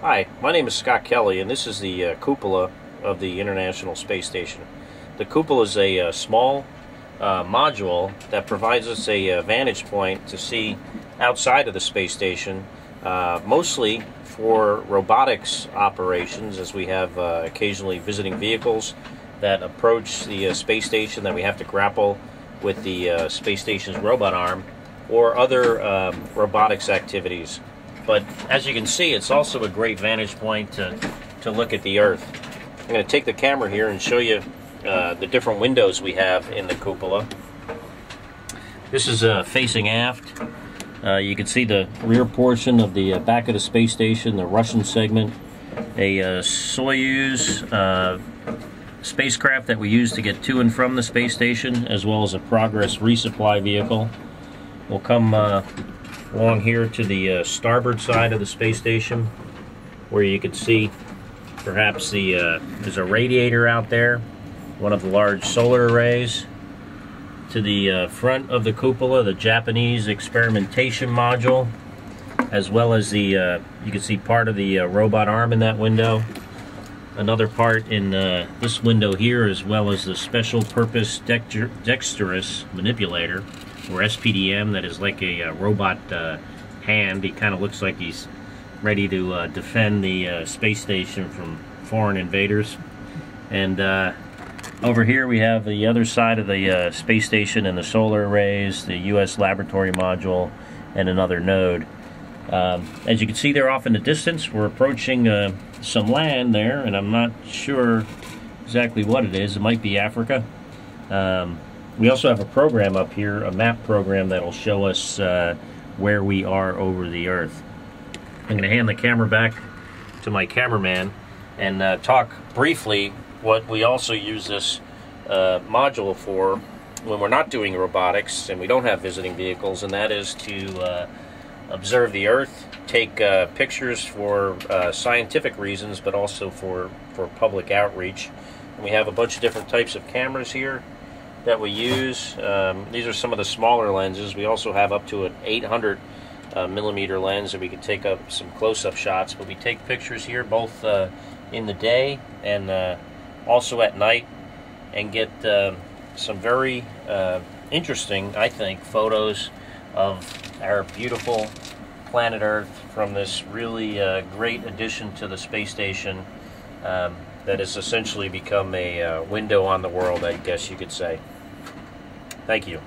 Hi, my name is Scott Kelly, and this is the uh, cupola of the International Space Station. The cupola is a uh, small uh, module that provides us a uh, vantage point to see outside of the space station, uh, mostly for robotics operations, as we have uh, occasionally visiting vehicles that approach the space station that we have to grapple with the space station's robot arm, or other um, robotics activities but as you can see, it's also a great vantage point to, to look at the Earth. I'm going to take the camera here and show you uh, the different windows we have in the cupola. This is uh, facing aft. Uh, you can see the rear portion of the uh, back of the space station, the Russian segment, a uh, Soyuz uh, spacecraft that we use to get to and from the space station, as well as a Progress resupply vehicle. We'll come along here to the uh, starboard side of the space station where you can see perhaps the uh, there's a radiator out there one of the large solar arrays to the uh, front of the cupola the Japanese experimentation module as well as the uh, you can see part of the uh, robot arm in that window. Another part in uh, this window here as well as the special purpose dexterous manipulator or SPDM that is like a, a uh, robot uh, hand. He kind of looks like he's ready to uh, defend the uh, space station from foreign invaders. And uh, over here we have the other side of the uh, space station and the solar arrays, the U.S. laboratory module, and another node. Um, as you can see there off in the distance, we're approaching some land there, and I'm not sure exactly what it is. It might be Africa. Um, we also have a program up here, a map program that'll show us uh, where we are over the Earth. I'm going to hand the camera back to my cameraman and uh, talk briefly what we also use this uh, module for when we're not doing robotics and we don't have visiting vehicles, and that is to uh, observe the Earth, take uh, pictures for uh, scientific reasons, but also for, for public outreach. And we have a bunch of different types of cameras here that we use. Um, these are some of the smaller lenses. We also have up to an 800 uh, millimeter lens that we can take up some close-up shots. But we take pictures here both uh, in the day and uh, also at night and get uh, some very uh, interesting, I think, photos of our beautiful planet Earth from this really uh, great addition to the space station. Um, that has essentially become a uh, window on the world, I guess you could say. Thank you.